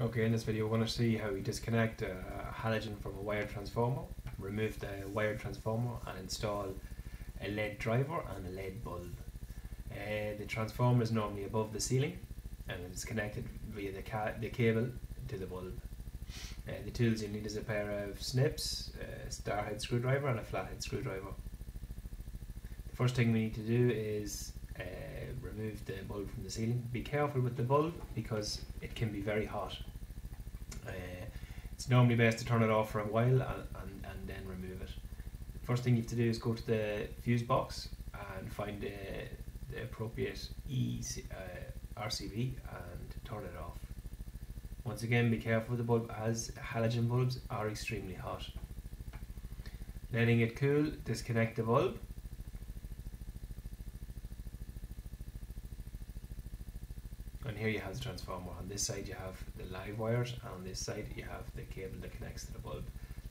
Okay, in this video we're going to see how we disconnect a halogen from a wired transformer, remove the wired transformer and install a LED driver and a LED bulb. Uh, the transformer is normally above the ceiling and it is connected via the, ca the cable to the bulb. Uh, the tools you need is a pair of snips, a star head screwdriver and a flathead screwdriver. The first thing we need to do is remove the bulb from the ceiling. Be careful with the bulb because it can be very hot. Uh, it's normally best to turn it off for a while and, and, and then remove it. First thing you have to do is go to the fuse box and find the, the appropriate E uh, RCD and turn it off. Once again, be careful with the bulb as halogen bulbs are extremely hot. Letting it cool, disconnect the bulb and here you have the transformer. On this side you have the live wires and on this side you have the cable that connects to the bulb.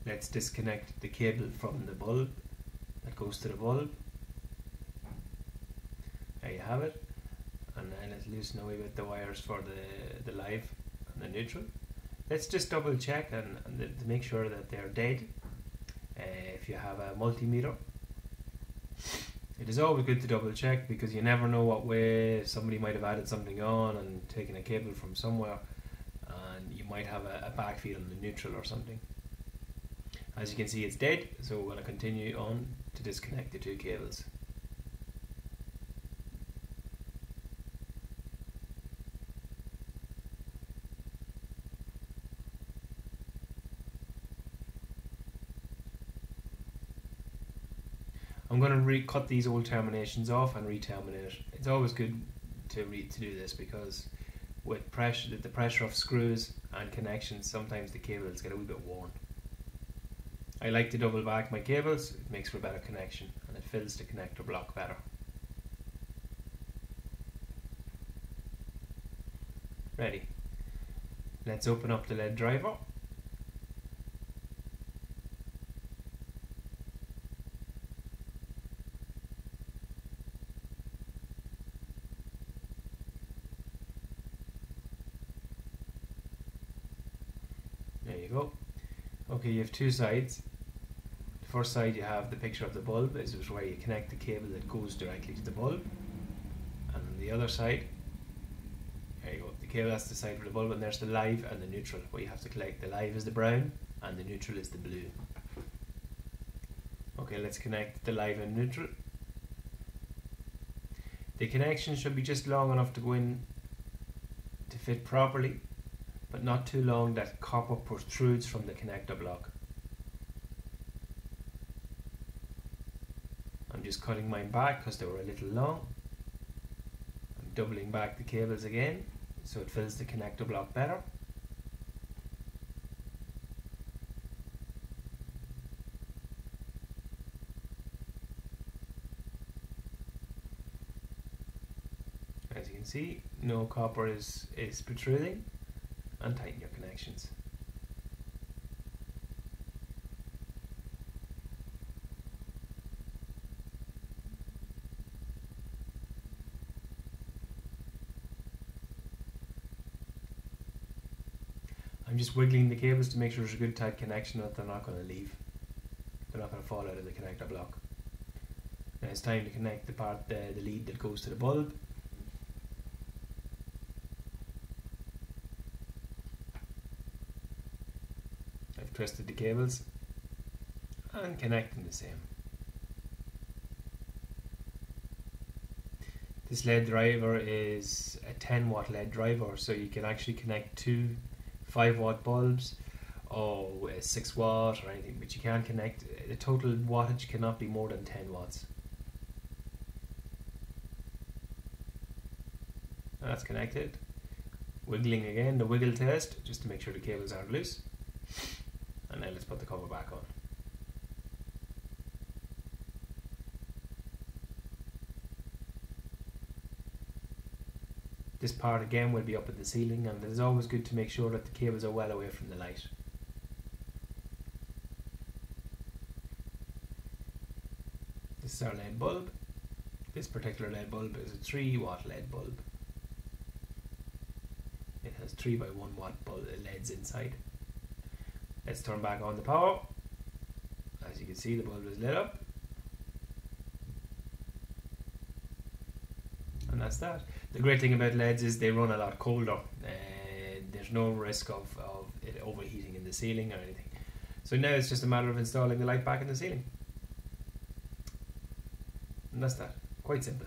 Let's disconnect the cable from the bulb that goes to the bulb. There you have it. And then let's loosen away with the wires for the, the live and the neutral. Let's just double check and, and to make sure that they're dead. Uh, if you have a multimeter it is always good to double check because you never know what way somebody might have added something on and taken a cable from somewhere and you might have a, a backfeed on the neutral or something. As you can see it's dead so we're going to continue on to disconnect the two cables. I'm going to recut these old terminations off and re-terminate. It's always good to to do this because with pressure, the pressure of screws and connections, sometimes the cables get a wee bit worn. I like to double back my cables, it makes for a better connection and it fills the connector block better. Ready. Let's open up the LED driver There you go. Okay, you have two sides. The first side you have the picture of the bulb, this is where you connect the cable that goes directly to the bulb. And on the other side, there you go, the cable that's the side for the bulb and there's the live and the neutral What you have to collect. The live is the brown and the neutral is the blue. Okay, let's connect the live and neutral. The connection should be just long enough to go in to fit properly but not too long that copper protrudes from the connector block. I'm just cutting mine back because they were a little long. I'm doubling back the cables again so it fills the connector block better. As you can see, no copper is, is protruding and tighten your connections. I'm just wiggling the cables to make sure there's a good tight connection that they're not going to leave. They're not going to fall out of the connector block. Now it's time to connect the part, the, the lead that goes to the bulb twisted the cables and connecting the same. This LED driver is a 10 watt LED driver so you can actually connect two 5 watt bulbs or 6 watt or anything but you can't connect the total wattage cannot be more than 10 watts. That's connected. Wiggling again, the wiggle test just to make sure the cables aren't loose and then let's put the cover back on. This part again will be up at the ceiling and it is always good to make sure that the cables are well away from the light. This is our LED bulb. This particular LED bulb is a 3 watt LED bulb. It has has 3 by 1 watt LEDs inside. Let's turn back on the power. As you can see the bulb is lit up. And that's that. The great thing about LEDs is they run a lot colder. Uh, there's no risk of, of it overheating in the ceiling or anything. So now it's just a matter of installing the light back in the ceiling. And that's that. Quite simple.